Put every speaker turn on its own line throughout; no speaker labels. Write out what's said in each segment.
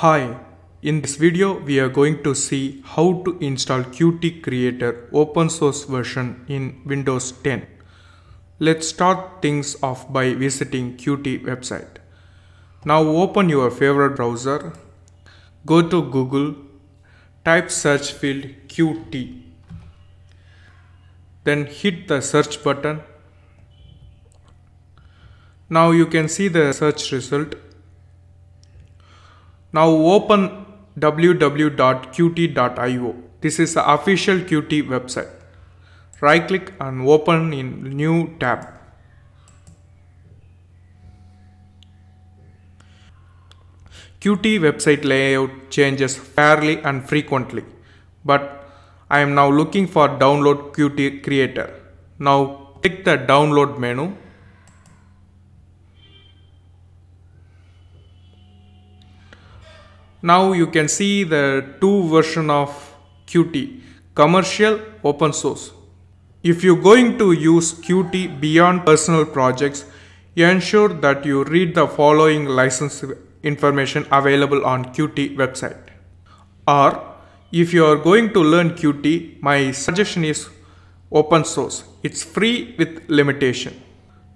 Hi, in this video we are going to see how to install Qt Creator open source version in Windows 10. Let's start things off by visiting Qt website. Now open your favorite browser, go to Google, type search field Qt, then hit the search button. Now you can see the search result now open www.qt.io. This is the official Qt website. Right click and open in new tab. Qt website layout changes fairly and frequently, but I am now looking for download Qt creator. Now click the download menu Now you can see the two version of Qt, commercial, open source. If you're going to use Qt beyond personal projects, ensure that you read the following license information available on Qt website. Or if you are going to learn Qt, my suggestion is open source. It's free with limitation.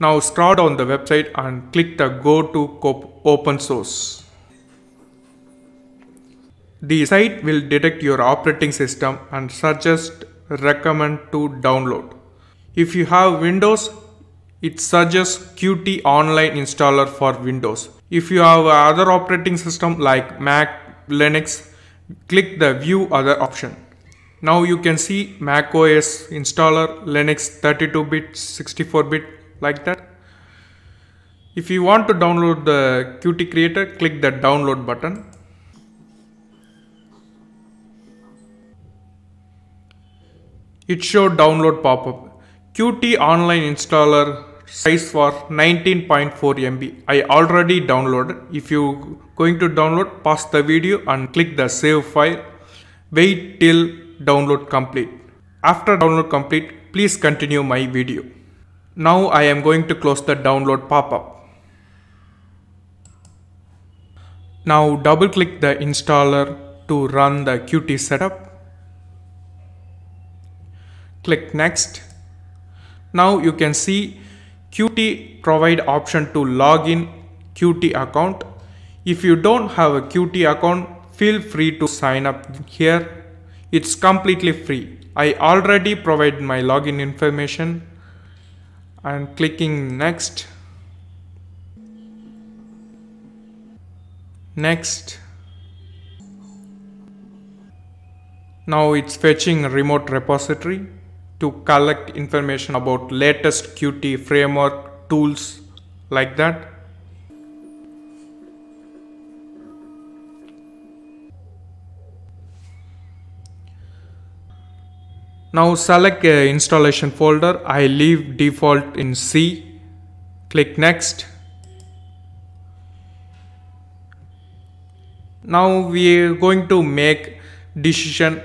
Now scroll down the website and click the go to open source. The site will detect your operating system and suggest recommend to download. If you have Windows, it suggests Qt Online Installer for Windows. If you have other operating system like Mac, Linux, click the View Other option. Now you can see Mac OS installer, Linux 32-bit, 64-bit like that. If you want to download the Qt Creator, click the download button. It showed download pop-up. Qt online installer size for 19.4 MB. I already downloaded. If you going to download, pause the video and click the save file. Wait till download complete. After download complete, please continue my video. Now I am going to close the download pop-up. Now double click the installer to run the Qt setup. Click next. Now you can see Qt provide option to log in Qt account. If you don't have a Qt account, feel free to sign up here. It's completely free. I already provide my login information and clicking next. Next. Now it's fetching remote repository to collect information about latest Qt framework tools like that. Now select installation folder. I leave default in C. Click next. Now we are going to make decision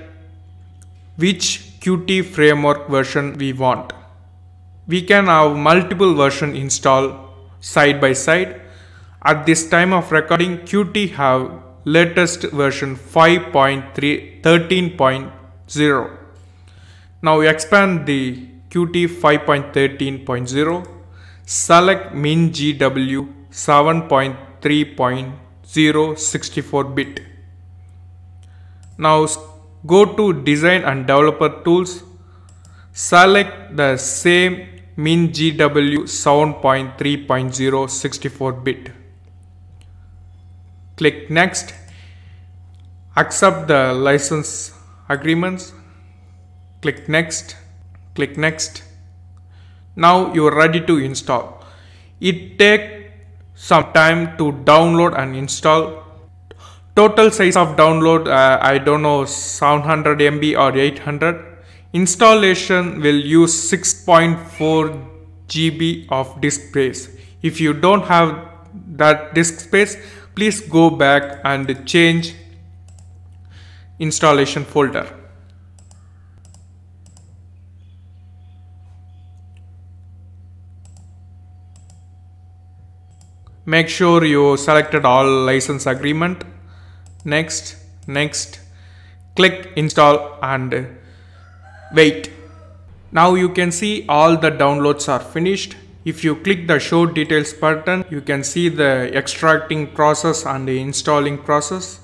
which Qt framework version we want. We can have multiple version installed side by side. At this time of recording, Qt have latest version 5.13.0. Now we expand the Qt 5.13.0. Select MinGW 7.3.0 64 bit. Now Go to design and developer tools. Select the same MinGW 7.3.0 64 bit. Click next. Accept the license agreements. Click next. Click next. Now you are ready to install. It take some time to download and install total size of download uh, I don't know 700 MB or 800 installation will use 6.4 GB of disk space. If you don't have that disk space please go back and change installation folder. Make sure you selected all license agreement next, next, click install and wait. Now you can see all the downloads are finished. If you click the show details button, you can see the extracting process and the installing process.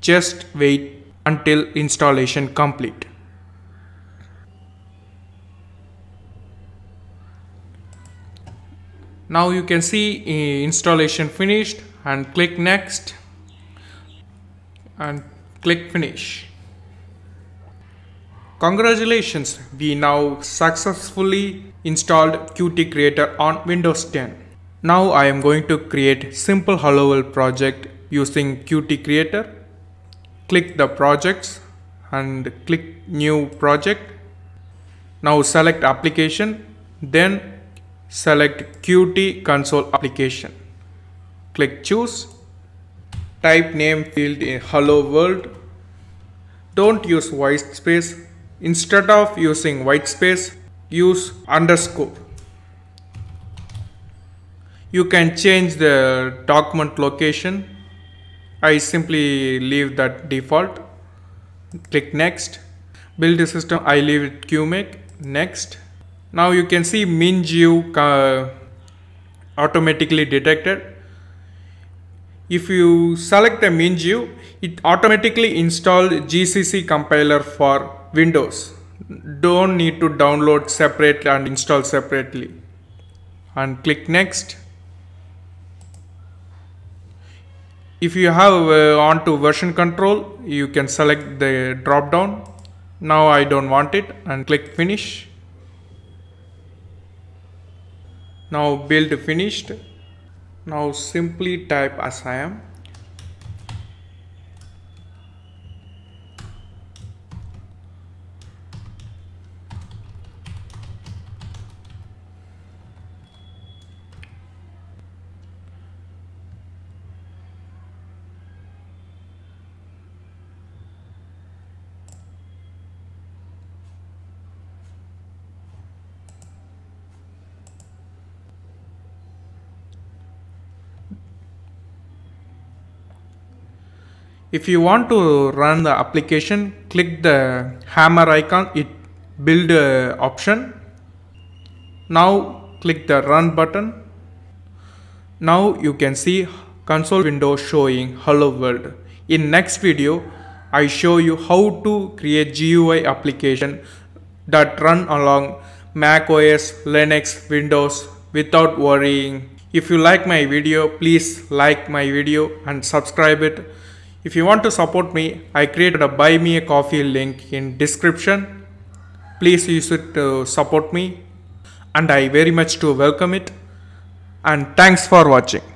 Just wait until installation complete. Now you can see uh, installation finished and click next and click finish. Congratulations, we now successfully installed Qt Creator on Windows 10. Now I am going to create simple Hello World project using Qt Creator. Click the projects and click new project. Now select application, then select Qt console application. Click choose. Type name field in Hello World. Don't use white space Instead of using white space, use underscore. You can change the document location. I simply leave that default. Click next. Build system, I leave it QMake. Next. Now you can see MinGW uh, automatically detected. If you select the MinGW, it automatically install GCC compiler for Windows. Don't need to download separately and install separately. And click next. If you have uh, on to version control, you can select the drop down. Now I don't want it and click finish. Now build finished. Now simply type as I am If you want to run the application, click the hammer icon, it build option. Now click the run button. Now you can see console window showing hello world. In next video, I show you how to create GUI application that run along Mac OS, Linux, Windows without worrying. If you like my video, please like my video and subscribe it. If you want to support me, I created a buy me a coffee link in description. Please use it to support me and I very much to welcome it. And thanks for watching.